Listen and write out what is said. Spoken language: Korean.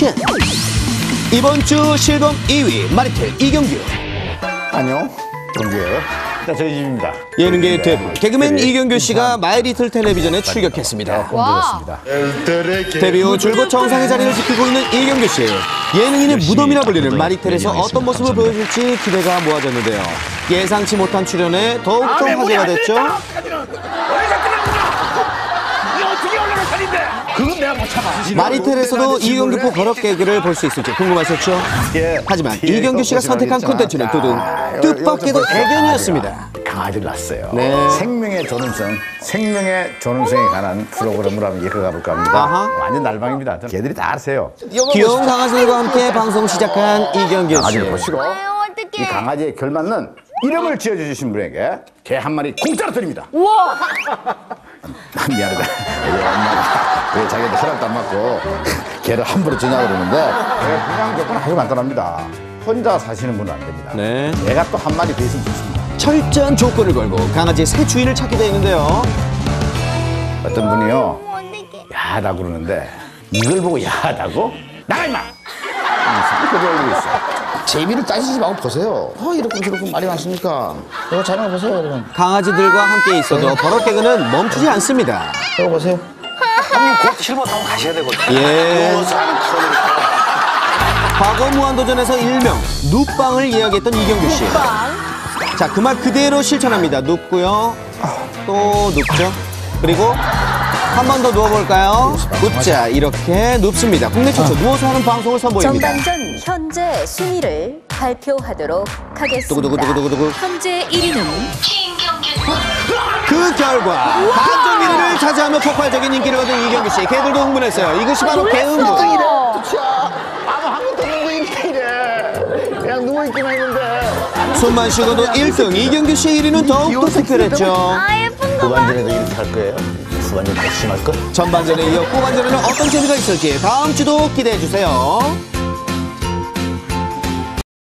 짠! 이번 주 실검 2위 마리텔 이경규 안녕, 동규예요. 자, 저희 집입니다. 예능계의 네. 데뷔 개그맨 네. 이경규 씨가 마이리틀 텔레비전에 출격했습니다 와. 데뷔 후 줄곧 정상의 자리를 지키고 있는 이경규 씨 예능인의 무덤이라 불리는 마리텔에서 어떤 모습을 보여줄지 기대가 모아졌는데요 예상치 못한 출연에 더욱더 화제가 됐죠 마리텔에서도 이경규포 개그를 볼 수 있을지 궁금하셨죠? 예. 하지만 이경규 씨가 선택한 콘텐츠는 두둥 뜻밖에도 애견이었습니다 강아지를 낳았어요. 네. 생명의 존엄성, 생명의 존엄성에 관한 프로그램을 한번 이끌어 가 볼까 합니다. 아하. 완전 날방입니다. 걔들이 다 아세요. 귀여운 강아지들과 함께 방송 시작한 이경규 씨 강아지를 보시고 아유 이. 강아지에 걸맞는 이름을 지어주신 분에게 개 한 마리 공짜로 드립니다. 우와. 난 미안하다. 왜 자기한테 허락도 안 받고 개를 함부로 주냐 그러는데 그냥 조건 아주 간단합니다. 혼자 사시는 분은 안 됩니다. 네. 애가 또 한 마리 더 있으면 좋습니다. 철저한 조건을 걸고 강아지의 새 주인을 찾게 되는데요 어떤 분이요. 어떡해. 야하다 그러는데 이걸 보고 야하다고? 나가 임마! 이렇게 걸리고 있어. 재미를 따지지 말고 보세요. 어, 이렇게 저렇게 말이 많습니까? 이거 잘 보세요, 여러분. 강아지들과 함께 있어도 버럭 개그는 멈추지 않습니다 이거 보세요. 예. 과거 무한도전에서 일명 눕방을 이야기했던 이경규 씨. 자, 그 말 그대로 실천합니다. 눕고요. 또 눕죠. 그리고 한 번 더 누워볼까요? 눕자. 이렇게 눕습니다. 국내 최초 누워서 하는 방송을 선보입니다. 전반전 현재 순위를 발표하도록 하겠습니다. 두구두구두구두구두구. 현재 1위는 그 결과 반전 1위를 차지하며 폭발적인 인기를 얻은 이경규 씨. 개들도 흥분했어요. 이것이 바로 개흥분. 아무 한것도 없는 거 이렇게 이래. 그냥 누워있기만 했는데. 숨만 쉬고도 1등 이경규 씨의 1위는 더욱더 특별했죠. 아 예쁜 거 봐. 후반전에도 이렇게 할 거예요? 후반전 더 심할 거? 전반전에 이어 후반전에는 어떤 재미가 있을지 다음 주도 기대해 주세요.